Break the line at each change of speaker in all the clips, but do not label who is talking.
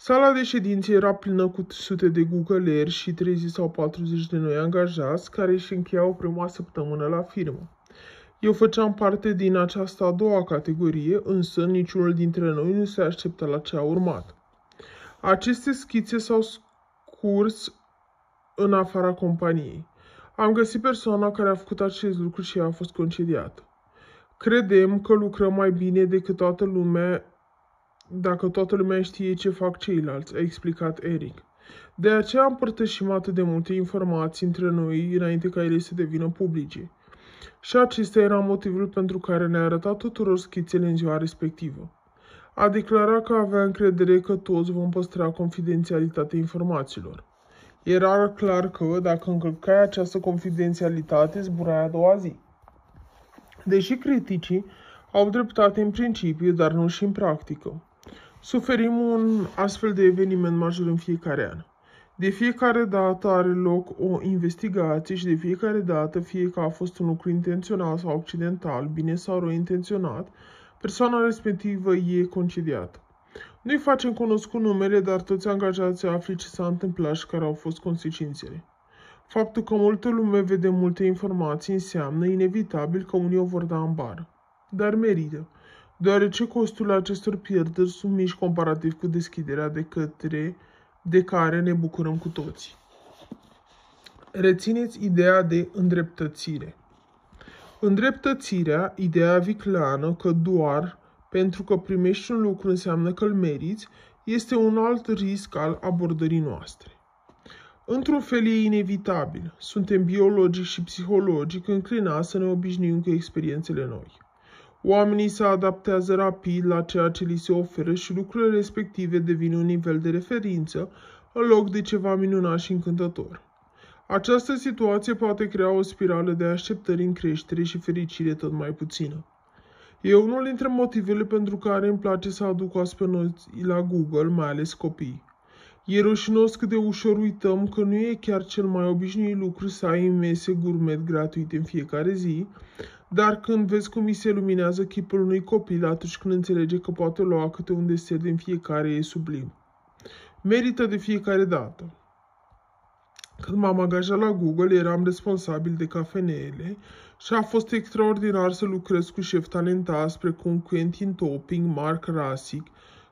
Sala de ședințe era plină cu sute de googleri și 30 sau 40 de noi angajați care își încheiau prima săptămână la firmă. Eu făceam parte din această a doua categorie, însă niciunul dintre noi nu se aștepta la ce a urmat. Aceste schițe s-au scurs în afara companiei. Am găsit persoana care a făcut acest lucru și a fost concediată. Credem că lucrăm mai bine decât toată lumea dacă toată lumea știe ce fac ceilalți, a explicat Eric. De aceea împărtășim atât de multe informații între noi înainte ca ele să devină publice. Și acesta era motivul pentru care ne-a arătat tuturor schițele în ziua respectivă. A declarat că avea încredere că toți vom păstra confidențialitatea informațiilor. Era clar că, dacă încălcai această confidențialitate, zburai a doua zi. Deși criticii au dreptate în principiu, dar nu și în practică. Suferim un astfel de eveniment major în fiecare an. De fiecare dată are loc o investigație și de fiecare dată, fie că a fost un lucru intențional sau accidental, bine sau rău intenționat, persoana respectivă e concediată. Nu-i facem cunoscut numele, dar toți angajații afli ce s-a întâmplat și care au fost consecințele. Faptul că multă lume vede multe informații înseamnă inevitabil că unii o vor da în bară. Dar merită, deoarece costurile acestor pierderi sunt mici comparativ cu deschiderea de către de care ne bucurăm cu toții. Rețineți ideea de îndreptățire. Îndreptățirea, ideea vicleană că doar pentru că primești un lucru înseamnă că îl meriți, este un alt risc al abordării noastre. Într-un fel e inevitabil. Suntem biologic și psihologic înclinați să ne obișnuim cu experiențele noi. Oamenii se adaptează rapid la ceea ce li se oferă și lucrurile respective devin un nivel de referință în loc de ceva minunat și încântător. Această situație poate crea o spirală de așteptări în creștere și fericire tot mai puțină. E unul dintre motivele pentru care îmi place să aduc oaspeți la Google, mai ales copii. E rușinos cât de ușor uităm că nu e chiar cel mai obișnuit lucru să ai mese gourmet gratuite în fiecare zi, dar când vezi cum îi se luminează chipul unui copil atunci când înțelege că poate lua câte un desert din fiecare e sublim. Merită de fiecare dată. Când m-am angajat la Google, eram responsabil de cafenele și a fost extraordinar să lucrez cu șefi talentați precum Quentin Topping, Mark Rasic,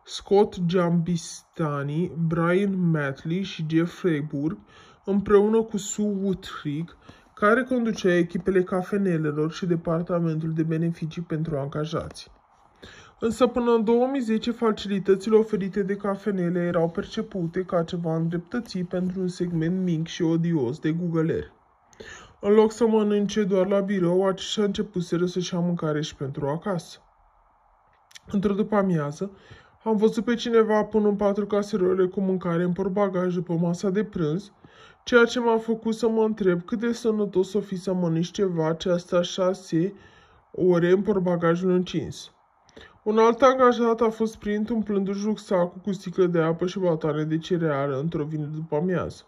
Scott Giambistani, Brian Matley și Jeff Freiburg, împreună cu Sue Woodrick, care conducea echipele cafenelelor și departamentul de beneficii pentru angajați. Însă până în 2010 facilitățile oferite de cafenele erau percepute ca ceva îndreptățit pentru un segment mic și odios de googleri. În loc să mănânce doar la birou, aceștia începuseră să-și ia mâncare și pentru acasă. Într-o după amiază, am văzut pe cineva punând patru caserole cu mâncare în portbagaj după masa de prânz, ceea ce m-a făcut să mă întreb cât de sănătos o fi să mănânci ceva ce a stat șase ore în portbagajul încins. Un alt angajat a fost prins umplându-și rucsacul cu sticlă de apă și batoane de cereală într-o vină după amiază.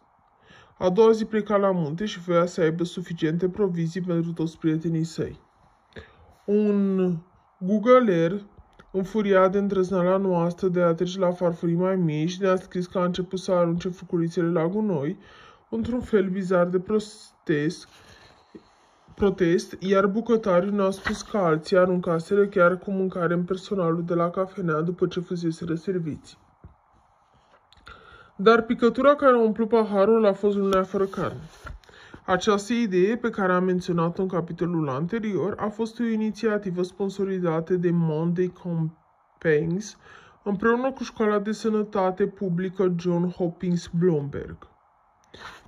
A doua zi pleca la munte și voia să aibă suficiente provizii pentru toți prietenii săi. Un googler înfuriat de îndrăznala noastră de a trece la farfurii mai mici, ne-a scris că a început să arunce furculițele la gunoi, într-un fel bizar de protest, protest, iar bucătarii ne-au spus că alții aruncaseră chiar cu mâncare în personalul de la cafenea după ce fusese răserviți. Dar picătura care a umplut paharul a fost lunea fără carne. Această idee, pe care am menționat-o în capitolul anterior, a fost o inițiativă sponsorizată de Monday Campaigns împreună cu Școala de Sănătate Publică John Hopkins Bloomberg.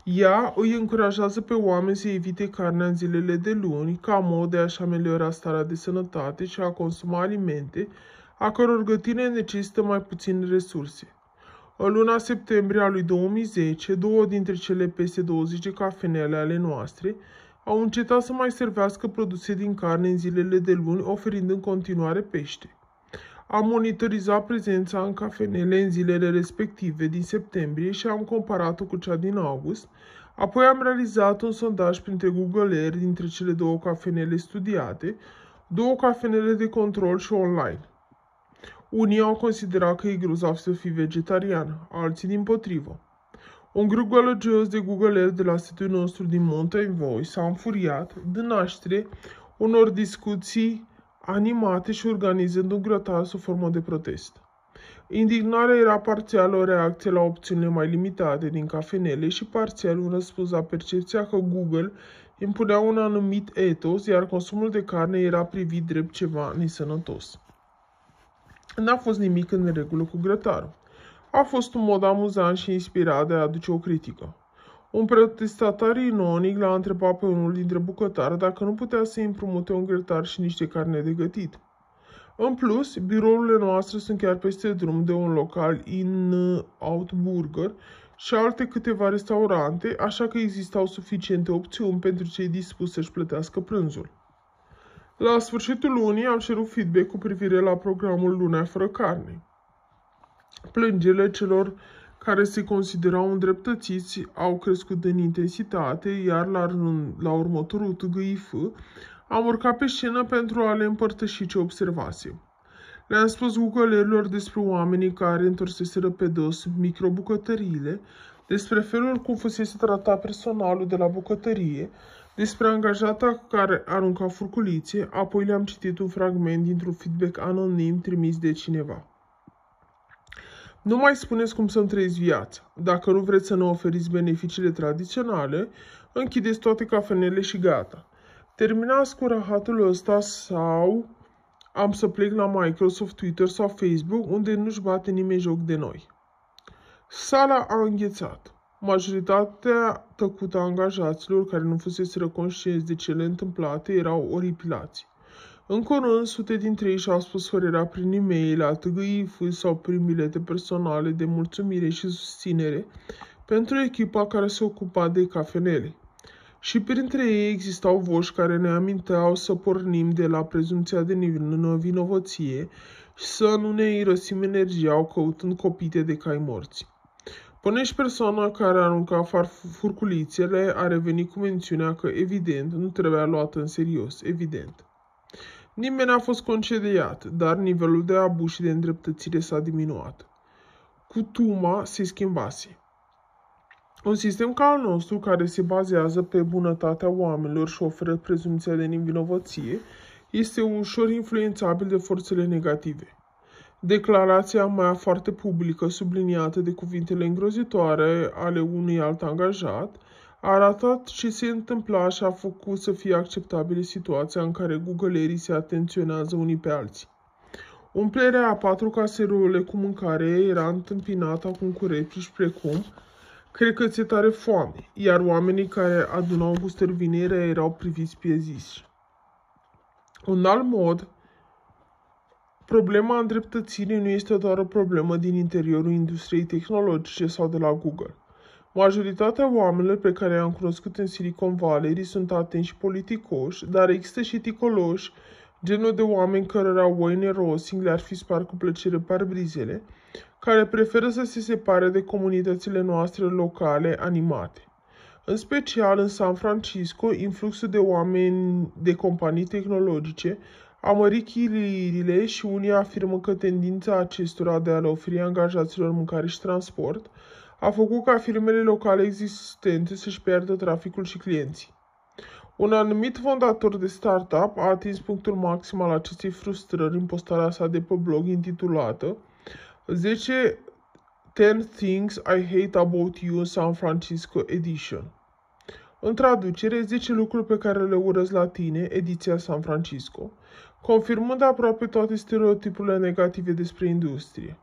Ea îi încurajează pe oameni să evite carnea în zilele de luni ca mod de a-și ameliora starea de sănătate și a consuma alimente a căror gătire necesită mai puține resurse. În luna septembrie a lui 2010, două dintre cele peste 20 de cafenele ale noastre au încetat să mai servească produse din carne în zilele de luni, oferind în continuare pește. Am monitorizat prezența în cafenele în zilele respective din septembrie și am comparat-o cu cea din august, apoi am realizat un sondaj printre Google dintre cele două cafenele studiate, două cafenele de control și online. Unii au considerat că e grozav să fii vegetarian, alții din potrivă. Un grup gălăgios de Google de la sediul nostru din Mountain Voice s-a înfuriat, de naștere unor discuții animate și organizând un grătar sub formă de protest. Indignarea era parțial o reacție la opțiunile mai limitate din cafenele și parțial un răspuns la percepția că Google impunea un anumit etos, iar consumul de carne era privit drept ceva nesănătos. N-a fost nimic în regulă cu grătarul. A fost un mod amuzant și inspirat de a aduce o critică. Un protestatar inonic l-a întrebat pe unul dintre bucătari dacă nu putea să împrumute un grătar și niște carne de gătit. În plus, birourile noastre sunt chiar peste drum de un local in-out burger și alte câteva restaurante, așa că existau suficiente opțiuni pentru cei dispuși să-și plătească prânzul. La sfârșitul lunii am cerut feedback cu privire la programul Luna fără carne. Plângele celor care se considerau îndreptățiți au crescut în intensitate, iar la, la următorul TGIF am urcat pe scenă pentru a le împărtăși ce observase. Le-am spus gucălerilor despre oamenii care întorseseră pe dos microbucătăriile, despre felul cum fusese tratat personalul de la bucătărie, despre angajata care arunca furculițe, apoi le-am citit un fragment dintr-un feedback anonim trimis de cineva. Nu mai spuneți cum să-mi trăiți viața. Dacă nu vreți să ne oferiți beneficiile tradiționale, închideți toate cafenele și gata. Terminați cu rahatul ăsta sau am să plec la Microsoft, Twitter sau Facebook, unde nu-și bate nimeni joc de noi. Sala a înghețat. Majoritatea tăcută a angajaților care nu fusese conștienți de cele întâmplate erau oripilați. În curând, sute dintre ei și-au spus părerea prin e-mail, ATGIF sau prin bilete personale de mulțumire și susținere pentru echipa care se ocupa de cafenele. Și printre ei existau voci care ne aminteau să pornim de la prezumția de vinovăție și să nu ne irosim energia căutând copite de cai morți. Până și persoana care arunca furculițele a revenit cu mențiunea că, evident, nu trebuia luată în serios, evident. Nimeni n-a fost concediat, dar nivelul de abuz și de îndreptățire s-a diminuat. Cutuma se schimbase. Un sistem ca al nostru, care se bazează pe bunătatea oamenilor și oferă prezumția de nevinovăție, este ușor influențabil de forțele negative. Declarația mea foarte publică, subliniată de cuvintele îngrozitoare ale unui alt angajat, a arătat ce se întâmpla și a făcut să fie acceptabile situația în care googlerii se atenționează unii pe alții. Umplerea a patru caserole cu mâncare era întâmpinată acum cu replici precum Cred că ți-e tare foame, iar oamenii care adunau gustări vinere erau priviți pieziși. Un alt mod, problema îndreptățirii nu este doar o problemă din interiorul industriei tehnologice sau de la Google. Majoritatea oamenilor pe care i-am cunoscut în Silicon Valley sunt atenți și politicoși, dar există și ticoloși, genul de oameni cărora Wayne Rosing le-ar fi spart cu plăcere parbrizele, care preferă să se separe de comunitățile noastre locale animate. În special în San Francisco, influxul de oameni de companii tehnologice a mărit chilirile și unii afirmă că tendința acestora de a le oferi angajaților mâncare și transport a făcut ca firmele locale existente să-și pierdă traficul și clienții. Un anumit fondator de startup a atins punctul maxim al acestei frustrări în postarea sa de pe blog intitulată 10 10 Things I Hate About You in San Francisco Edition. În traducere, 10 lucruri pe care le urăz la tine, ediția San Francisco, confirmând aproape toate stereotipurile negative despre industrie.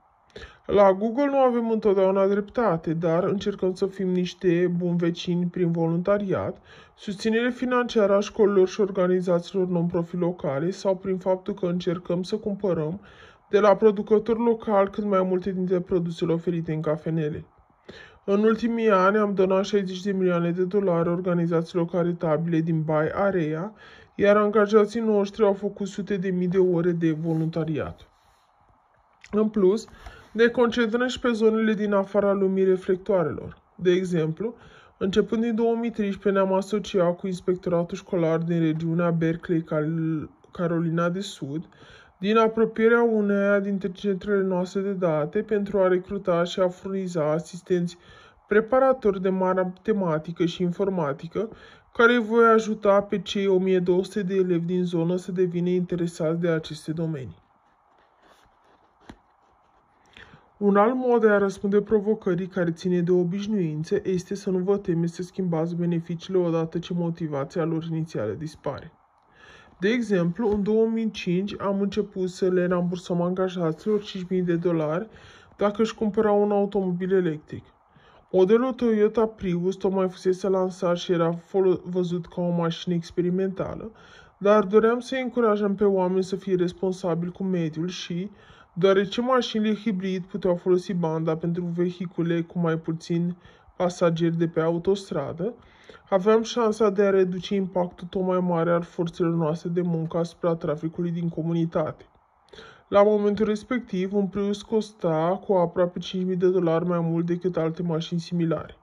La Google nu avem întotdeauna dreptate, dar încercăm să fim niște buni vecini prin voluntariat, susținere financiară a școlilor și organizațiilor non-profit locale sau prin faptul că încercăm să cumpărăm de la producători local cât mai multe dintre produsele oferite în cafenele. În ultimii ani am donat 60 de milioane de dolari organizațiilor caritabile din Bay Area, iar angajații noștri au făcut sute de mii de ore de voluntariat. În plus, ne concentrăm și pe zonele din afara lumii reflectoarelor. De exemplu, începând din 2013 ne-am asociat cu inspectoratul școlar din regiunea Berkeley, Carolina de Sud, din apropierea uneia dintre centrele noastre de date pentru a recruta și a furniza asistenți preparatori de matematică și informatică, care voi ajuta pe cei 1200 de elevi din zonă să devină interesați de aceste domenii. Un alt mod de a răspunde provocării care ține de obișnuințe este să nu vă temeți să schimbați beneficiile odată ce motivația lor inițială dispare. De exemplu, în 2005 am început să le rambursăm angajaților 5.000 de dolari dacă își cumpărau un automobil electric. Modelul Toyota Prius tocmai fusese lansat și era văzut ca o mașină experimentală, dar doream să încurajăm pe oameni să fie responsabili cu mediul și, deoarece mașinile hibrid puteau folosi banda pentru vehicule cu mai puțin pasageri de pe autostradă, aveam șansa de a reduce impactul tot mai mare al forțelor noastre de muncă asupra traficului din comunitate. La momentul respectiv, un Prius costa cu aproape 5.000 de dolari mai mult decât alte mașini similare.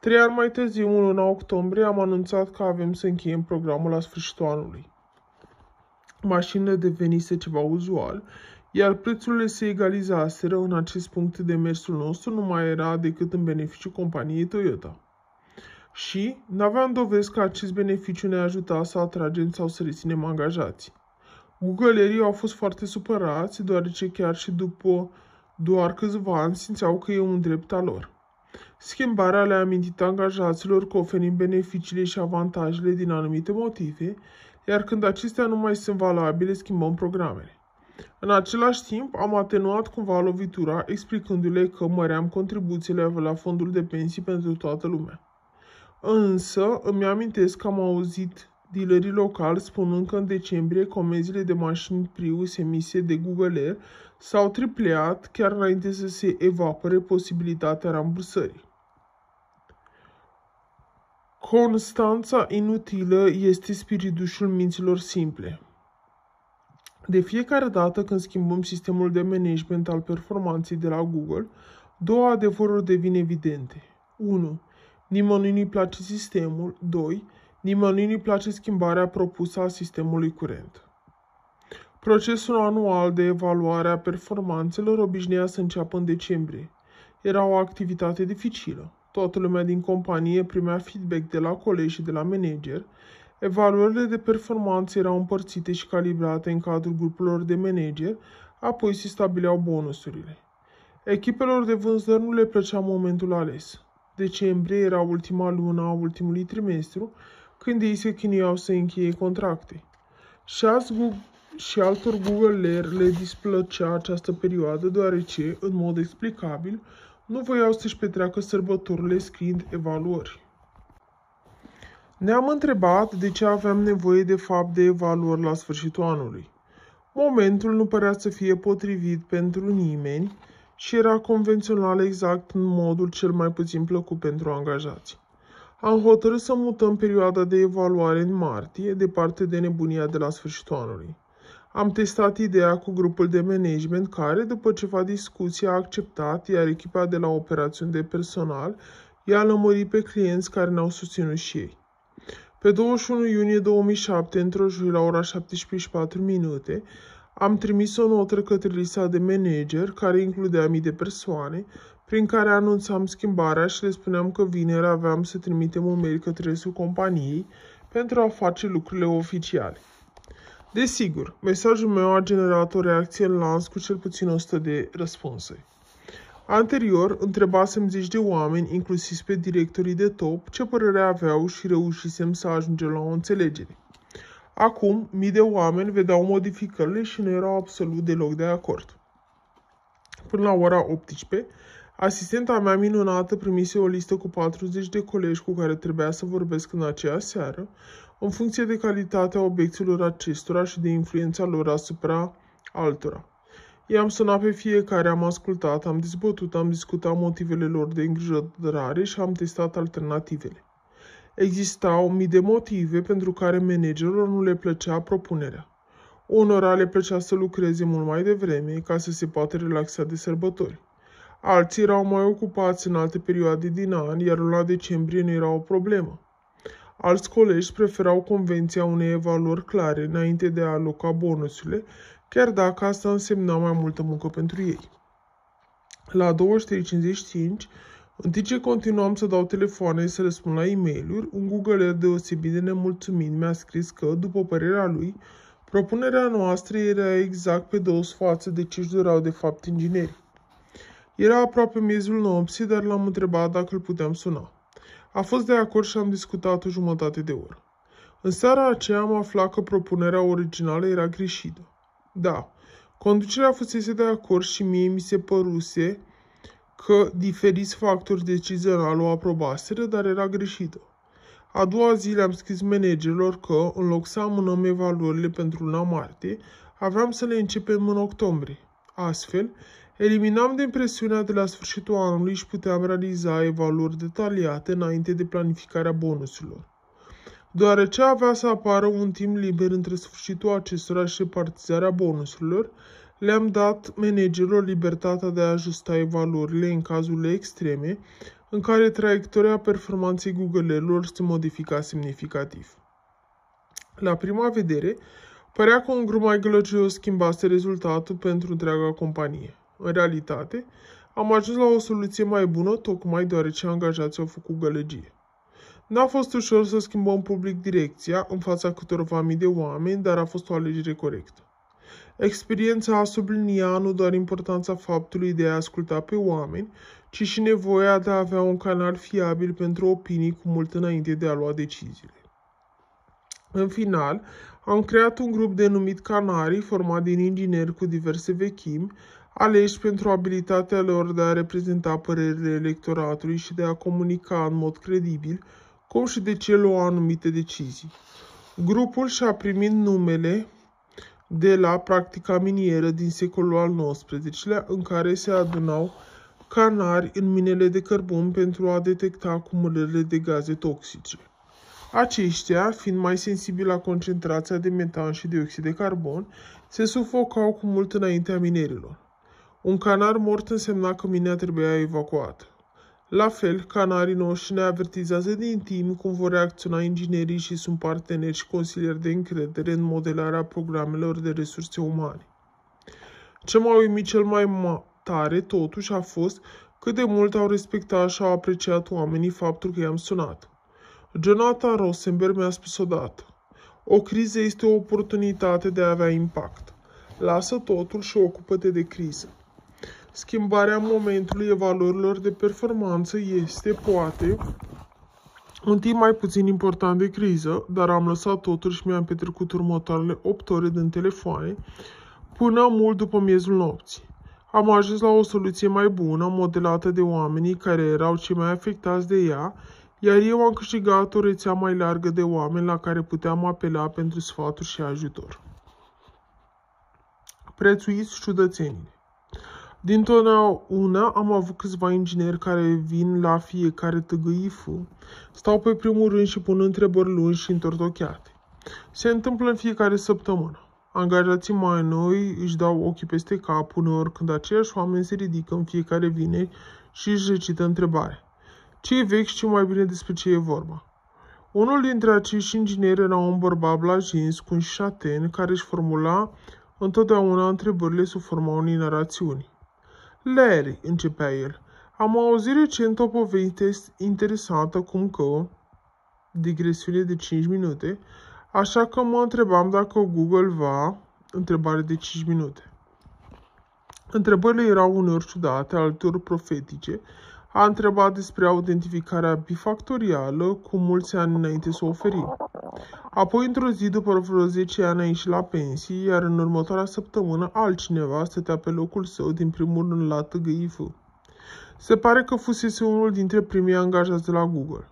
Trei ani mai târziu, în luna octombrie, am anunțat că avem să încheiem programul la sfârșitul anului. Mașinile devenise ceva uzual, iar prețurile se egalizaseră în acest punct de mersul nostru nu mai era decât în beneficiu companiei Toyota. Și n-aveam dovezi că acest beneficiu ne ajuta să atragem sau să reținem angajații. Googlerii au fost foarte supărați, deoarece chiar și după doar câțiva ani simțeau că e un drept al lor. Schimbarea le-a amintit angajaților că oferim beneficiile și avantajele din anumite motive, iar când acestea nu mai sunt valabile, schimbăm programele. În același timp, am atenuat cumva lovitura, explicându-le că măream contribuțiile la fondul de pensii pentru toată lumea. Însă, îmi amintesc că am auzit dealerii locali spunând că în decembrie comenzile de mașini Prius emise de Google Air s-au tripleat chiar înainte să se evapore posibilitatea rambursării. Constanța inutilă este spiritușul minților simple. De fiecare dată când schimbăm sistemul de management al performanței de la Google, două adevăruri devin evidente. 1. Nimănui nu-i place sistemul. 2. Nimănui nu-i place schimbarea propusă a sistemului curent. Procesul anual de evaluare a performanțelor obișnuia să înceapă în decembrie. Era o activitate dificilă. Toată lumea din companie primea feedback de la colegi și de la manager. Evaluările de performanță erau împărțite și calibrate în cadrul grupurilor de manager, apoi se stabileau bonusurile. Echipelor de vânzări nu le plăcea momentul ales. Decembrie era ultima lună a ultimului trimestru când ei se chinuiau să încheie contracte. Și, Google, și altor Google le displăcea această perioadă deoarece, în mod explicabil, nu voiau să-și petreacă sărbătorile scriind evaluări. Ne-am întrebat de ce aveam nevoie de fapt de evaluări la sfârșitul anului. Momentul nu părea să fie potrivit pentru nimeni și era convențional exact în modul cel mai puțin plăcut pentru angajați. Am hotărât să mutăm perioada de evaluare în martie, departe de nebunia de la sfârșitul anului. Am testat ideea cu grupul de management care, după ceva discuție, a acceptat, iar echipa de la operațiuni de personal i-a lămurit pe clienți care ne-au susținut și ei. Pe 21 iunie 2007, într-o joi la ora 17.04 minute, am trimis o notă către lista de manager, care includea mii de persoane, prin care anunțam schimbarea și le spuneam că vineri aveam să trimitem un mail către restul companiei pentru a face lucrurile oficiale. Desigur, mesajul meu a generat o reacție în lans cu cel puțin 100 de răspunsuri. Anterior, întrebasem zeci de oameni, inclusiv pe directorii de top, ce părere aveau și reușisem să ajungem la o înțelegere. Acum, mii de oameni vedeau modificările și nu erau absolut deloc de acord. Până la ora 18, Asistenta mea minunată primise o listă cu 40 de colegi cu care trebuia să vorbesc în aceea seară, în funcție de calitatea obiecțiilor acestora și de influența lor asupra altora. I-am sunat pe fiecare, am ascultat, am dezbătut, am discutat motivele lor de îngrijorare și am testat alternativele. Existau mii de motive pentru care managerilor nu le plăcea propunerea. Unora le plăcea să lucreze mult mai devreme ca să se poată relaxa de sărbători. Alții erau mai ocupați în alte perioade din an, iar la decembrie nu era o problemă. Alți colegi preferau convenția unei evaluări clare înainte de a aloca bonusurile, chiar dacă asta însemna mai multă muncă pentru ei. La 23.55, în timp ce continuam să dau telefoane să răspund la e mail un googler deosebit de nemulțumit mi-a scris că, după părerea lui, propunerea noastră era exact pe dos față de ce își doreau de fapt inginerii. Era aproape miezul nopții, dar l-am întrebat dacă îl puteam suna. A fost de acord și am discutat o jumătate de oră. În seara aceea am aflat că propunerea originală era greșită. Da, conducerea fusese de acord și mie mi se păruse că diferiți factori decizionali o aprobaseră, dar era greșită. A doua zi le-am scris managerilor că, în loc să amânăm evaluările pentru luna martie, aveam să le începem în octombrie. Astfel, eliminam din presiunea de la sfârșitul anului și puteam realiza evaluări detaliate înainte de planificarea bonusurilor. Deoarece avea să apară un timp liber între sfârșitul acestora și repartizarea bonusurilor, le-am dat managerilor libertatea de a ajusta evaluările în cazurile extreme în care traiectoria performanței Google-elor se modifica semnificativ. La prima vedere, părea că un grup mai gălăgios schimbase rezultatul pentru întreaga companie. În realitate, am ajuns la o soluție mai bună tocmai deoarece angajații au făcut gălăgie. N-a fost ușor să schimbăm public direcția în fața câtorva mii de oameni, dar a fost o alegere corectă. Experiența a subliniat nu doar importanța faptului de a asculta pe oameni, ci și nevoia de a avea un canal fiabil pentru opinii cu mult înainte de a lua deciziile. În final, am creat un grup denumit Canarii, format din ingineri cu diverse vechimi, aleși pentru abilitatea lor de a reprezenta părerile electoratului și de a comunica în mod credibil, cum și de ce lua anumite decizii. Grupul și-a primit numele de la practica minieră din secolul al XIX-lea, în care se adunau canari în minele de cărbun pentru a detecta acumulările de gaze toxice. Aceștia, fiind mai sensibili la concentrația de metan și de oxid de carbon, se sufocau cu mult înaintea minerilor. Un canar mort însemna că minea trebuia evacuată. La fel, canarii noștri ne avertizează din timp cum vor reacționa inginerii și sunt parteneri și consilieri de încredere în modelarea programelor de resurse umane. Ce m-a uimit cel mai tare, totuși, a fost cât de mult au respectat și au apreciat oamenii faptul că i-am sunat. Jonathan Rosenberg mi-a spus odată, o criză este o oportunitate de a avea impact. Lasă totul și ocupă-te de criză. Schimbarea momentului evaluărilor de performanță este, poate, un timp mai puțin important de criză, dar am lăsat totul și mi-am petrecut următoarele 8 ore din telefoane până mult după miezul nopții. Am ajuns la o soluție mai bună, modelată de oamenii care erau cei mai afectați de ea, iar eu am câștigat o rețea mai largă de oameni la care puteam apela pentru sfaturi și ajutor. Prețuiți ciudățenile. Dintotdeauna am avut câțiva ingineri care vin la fiecare tăgăifu, stau pe primul rând și pun întrebări lungi și întortocheate. Se întâmplă în fiecare săptămână. Angajații mai noi își dau ochii peste cap uneori când aceiași oameni se ridică în fiecare vine și își recită întrebare. Ce e vechi și mai bine despre ce e vorba? Unul dintre acești ingineri era un bărbat blajins cu un șaten care își formula întotdeauna întrebările sub forma unei narațiuni. Larry, începea el, am auzit recent o poveste interesantă cum că, digresiune de 5 minute, așa că mă întrebam dacă Google va, întrebare de 5 minute. Întrebările erau uneori ciudate, alteori profetice, a întrebat despre autentificarea bifactorială cu mulți ani înainte să o oferim. Apoi, într-o zi, după vreo 10 ani, a ieșit la pensie, iar în următoarea săptămână altcineva stătea pe locul său din primul rând la TGIF. Se pare că fusese unul dintre primii angajați de la Google.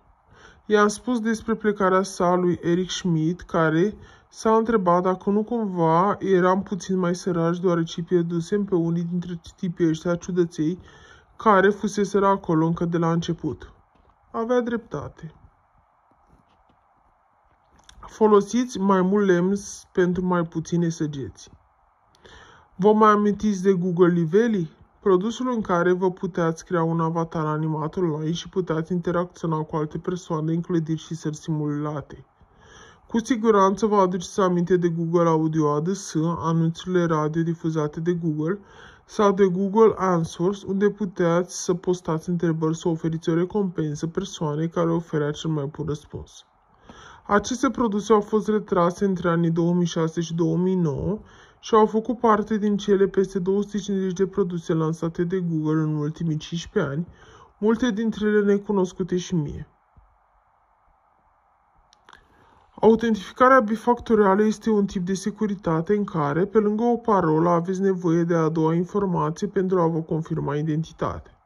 I-am spus despre plecarea sa lui Eric Schmidt, care s-a întrebat dacă nu cumva eram puțin mai săraci deoarece pierdusem pe unii dintre tipii ăștia ciudăței care fuseseră acolo încă de la început. Avea dreptate. Folosiți mai mult lemn pentru mai puține săgeți. Vă mai amintiți de Google Liveli? Produsul în care vă puteați crea un avatar animat online și puteați interacționa cu alte persoane în clădiri și sări simulate. Cu siguranță vă aduceți aminte de Google Audio ADS, anunțurile radio difuzate de Google, sau de Google Answers, unde puteați să postați întrebări să oferiți o recompensă persoanei care oferea cel mai bun răspuns. Aceste produse au fost retrase între anii 2006 și 2009 și au făcut parte din cele peste 250 de produse lansate de Google în ultimii 15 ani, multe dintre ele necunoscute și mie. Autentificarea bifactorială este un tip de securitate în care, pe lângă o parolă, aveți nevoie de a doua informație pentru a vă confirma identitatea.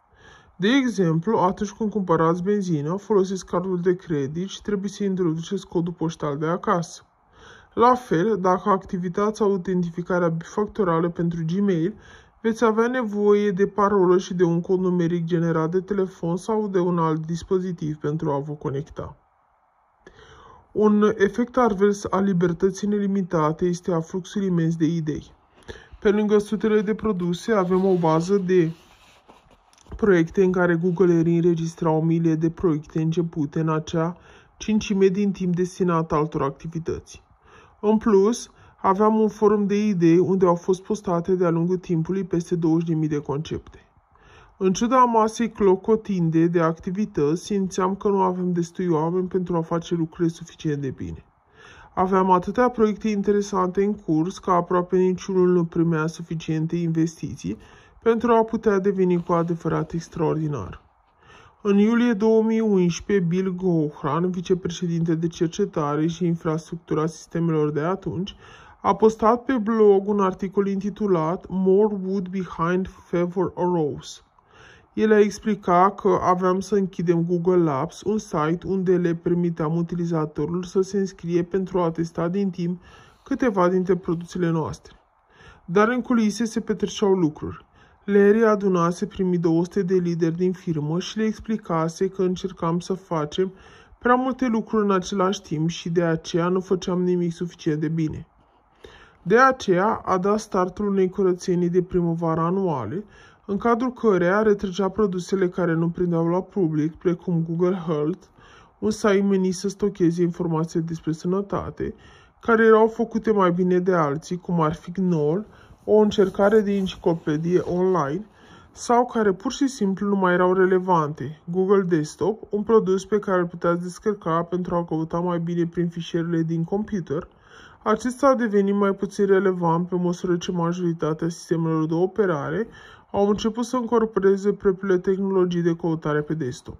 De exemplu, atunci când cumpărați benzină, folosiți cardul de credit și trebuie să introduceți codul poștal de acasă. La fel, dacă activitați autentificarea bifactorială pentru Gmail, veți avea nevoie de parolă și de un cod numeric generat de telefon sau de un alt dispozitiv pentru a vă conecta. Un efect advers al libertății nelimitate este afluxul imens de idei. Pe lângă sutele de produse, avem o bază de proiecte în care Google înregistra o milie de proiecte începute în acea cincime din timp destinat altor activități. În plus, aveam un forum de idei unde au fost postate de-a lungul timpului peste 20.000 de concepte. În ciuda masei clocotinde de activități, simțeam că nu avem destui oameni pentru a face lucrurile suficient de bine. Aveam atâtea proiecte interesante în curs că aproape niciunul nu primea suficiente investiții pentru a putea deveni cu adevărat extraordinar. În iulie 2011, Bill Gohran, vicepreședinte de cercetare și infrastructura sistemelor de atunci, a postat pe blog un articol intitulat More Wood Behind Favor a Rose. El a explicat că aveam să închidem Google Labs, un site unde le permiteam utilizatorilor să se înscrie pentru a testa din timp câteva dintre produsele noastre. Dar în culise se petreceau lucruri. Larry adunase primii 200 de lideri din firmă și le explicase că încercam să facem prea multe lucruri în același timp și de aceea nu făceam nimic suficient de bine. De aceea a dat startul unei curățenii de primăvară anuale, în cadrul căreia retrăgea produsele care nu prindeau la public, precum Google Health, un site menit să stocheze informații despre sănătate, care erau făcute mai bine de alții, cum ar fi Gnoll, o încercare de enciclopedie online, sau care pur și simplu nu mai erau relevante. Google Desktop, un produs pe care îl puteți descărca pentru a căuta mai bine prin fișierele din computer, acesta a devenit mai puțin relevant pe măsură ce majoritatea sistemelor de operare au început să încorporeze propriile tehnologii de căutare pe desktop.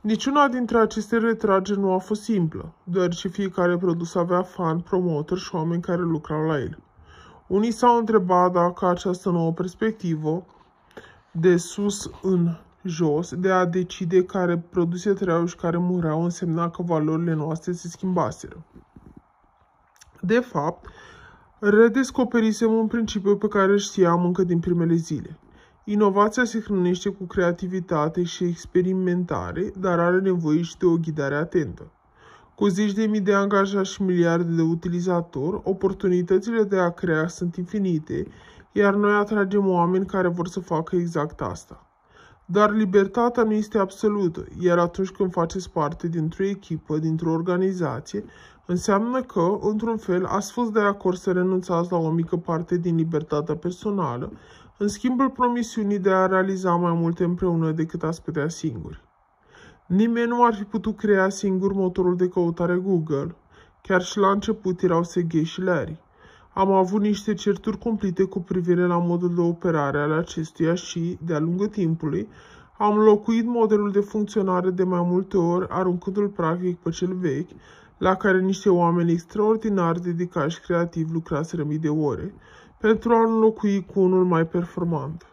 Niciuna dintre aceste retrageri nu a fost simplă, deoarece fiecare produs avea fan, promotor și oameni care lucrau la el. Unii s-au întrebat dacă această nouă perspectivă, de sus în jos, de a decide care produse trăiau și care mureau, însemna că valorile noastre se schimbaseră. De fapt, redescoperisem un principiu pe care îl știam încă din primele zile. Inovația se hrănește cu creativitate și experimentare, dar are nevoie și de o ghidare atentă. Cu zeci de mii de angajați și miliarde de utilizatori, oportunitățile de a crea sunt infinite, iar noi atragem oameni care vor să facă exact asta. Dar libertatea nu este absolută, iar atunci când faceți parte dintr-o echipă, dintr-o organizație, înseamnă că, într-un fel, ați fost de acord să renunțați la o mică parte din libertatea personală, în schimbul promisiunii de a realiza mai multe împreună decât ați putea singuri. Nimeni nu ar fi putut crea singur motorul de căutare Google. Chiar și la început erau Sergei și Larry. Am avut niște certuri complete cu privire la modul de operare al acestuia și, de-a lungul timpului, am locuit modelul de funcționare de mai multe ori, aruncându-l practic pe cel vechi, la care niște oameni extraordinar dedicați și creativi lucraseră mii de ore, pentru a înlocui cu unul mai performant.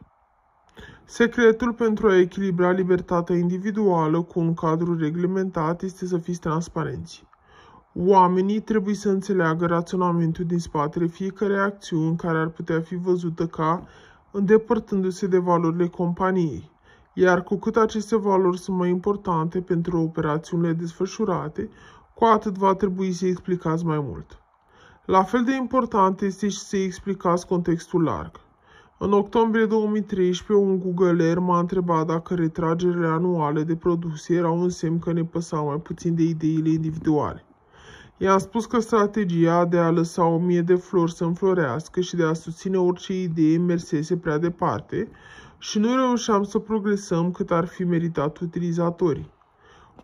Secretul pentru a echilibra libertatea individuală cu un cadru reglementat este să fiți transparenți. Oamenii trebuie să înțeleagă raționamentul din spatele fiecarei acțiuni care ar putea fi văzută ca îndepărtându-se de valorile companiei. Iar cu cât aceste valori sunt mai importante pentru operațiunile desfășurate, cu atât va trebui să explicați mai mult. La fel de important este și să explicați contextul larg. În octombrie 2013, un googler m-a întrebat dacă retragerile anuale de produse erau un semn că ne păsau mai puțin de ideile individuale. I-am spus că strategia de a lăsa o mie de flori să înflorească și de a susține orice idee mersese prea departe și nu reușeam să progresăm cât ar fi meritat utilizatorii.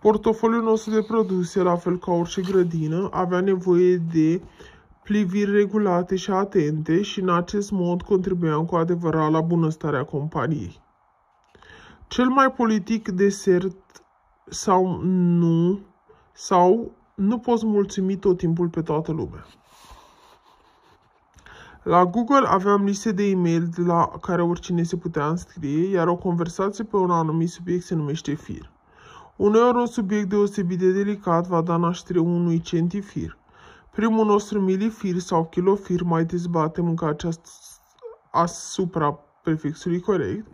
Portofoliul nostru de produse, la fel ca orice grădină, avea nevoie de pliviri regulate și atente și în acest mod contribuiam cu adevărat la bunăstarea companiei. Cel mai politic desert sau nu, sau nu poți mulțumi tot timpul pe toată lumea. La Google aveam liste de e-mail de la care oricine se putea înscrie, iar o conversație pe un anumit subiect se numește fir. Uneori un subiect deosebit de delicat va da naștere unui centifir. Primul nostru milifir sau kilofir mai dezbatem încă această asupra prefixului corect,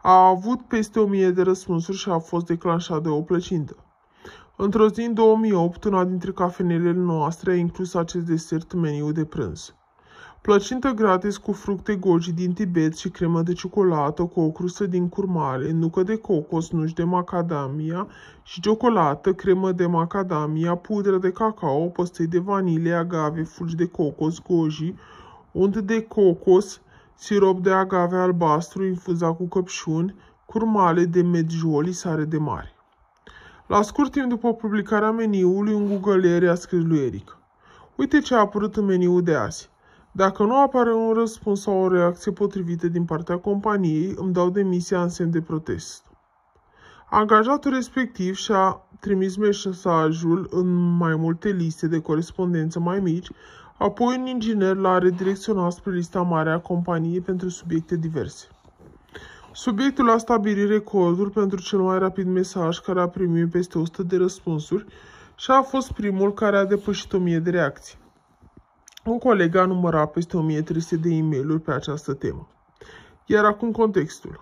a avut peste 1000 de răspunsuri și a fost declanșat de o plăcintă. Într-o zi în 2008, una dintre cafenelele noastre a inclus acest desert meniu de prânz. Plăcintă gratis cu fructe goji din Tibet și cremă de ciocolată cu o crustă din curmale, nucă de cocos, nuci de macadamia și ciocolată, cremă de macadamia, pudră de cacao, păstăi de vanilie, agave, fulgi de cocos, goji, unt de cocos, sirop de agave albastru infuzat cu căpșuni, curmale de medjoli, sare de mare. La scurt timp după publicarea meniului, un googleier i-a scris lui Eric. Uite ce a apărut în meniul de azi. Dacă nu apare un răspuns sau o reacție potrivită din partea companiei, îmi dau demisia în semn de protest. Angajatul respectiv și-a trimis mesajul în mai multe liste de corespondență mai mici, apoi un inginer l-a redirecționat spre lista mare a companiei pentru subiecte diverse. Subiectul a stabilit recordul pentru cel mai rapid mesaj care a primit peste 100 de răspunsuri și a fost primul care a depășit 1000 de reacții. Un coleg a numărat peste 1300 de e mail pe această temă. Iar acum contextul.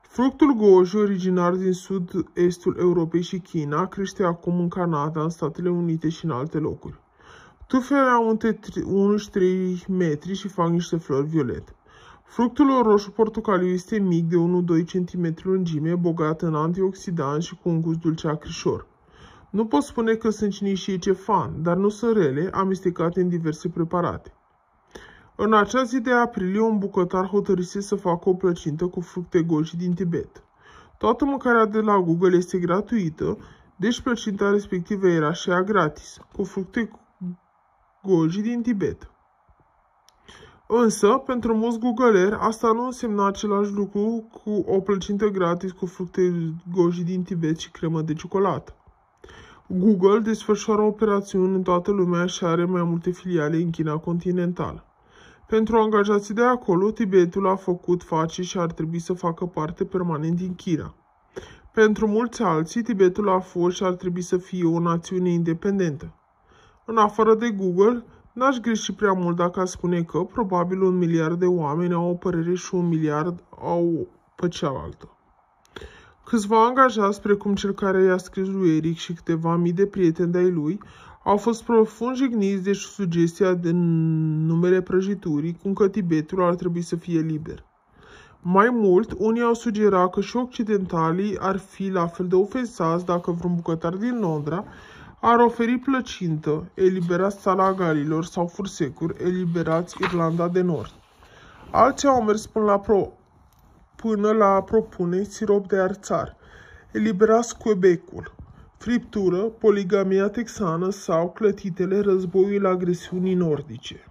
Fructul goji, originar din sud-estul Europei și China, crește acum în Canada, în Statele Unite și în alte locuri. Tufele au între 1 și 3 metri și fac niște flori violete. Fructul roșu portocaliu este mic de 1-2 cm lungime, bogat în antioxidanți și cu un gust dulce acrișor. Nu pot spune că sunt cine și ce fan, dar nu sunt rele, amestecate în diverse preparate. În acea zi de aprilie, un bucătar hotărâse să facă o plăcintă cu fructe goji din Tibet. Toată mâncarea de la Google este gratuită, deci plăcinta respectivă era și ea gratis, cu fructe goji din Tibet. Însă, pentru mulți googler, asta nu însemna același lucru cu o plăcintă gratis cu fructe goji din Tibet și cremă de ciocolată. Google desfășoară operațiuni în toată lumea și are mai multe filiale în China continentală. Pentru angajații de acolo, Tibetul a făcut, face și ar trebui să facă parte permanent din China. Pentru mulți alții, Tibetul a fost și ar trebui să fie o națiune independentă. În afară de Google, n-aș greși prea mult dacă aș spune că probabil un miliard de oameni au o părere și un miliard au pe cealaltă. Câțiva angajați, precum cel care i-a scris lui Eric și câteva mii de prieteni de-ai lui, au fost profund jigniți de sugestia de numere prăjiturii, cum că Tibetul ar trebui să fie liber. Mai mult, unii au sugerat că și occidentalii ar fi la fel de ofensați dacă vreun bucătar din Londra ar oferi plăcintă, eliberați salagalilor sau fursecuri, eliberați Irlanda de Nord. Alții au mers până la pro până la a propune sirop de arțar, eliberați Quebecul, friptură, poligamia texană sau clătitele războiul agresiunii nordice.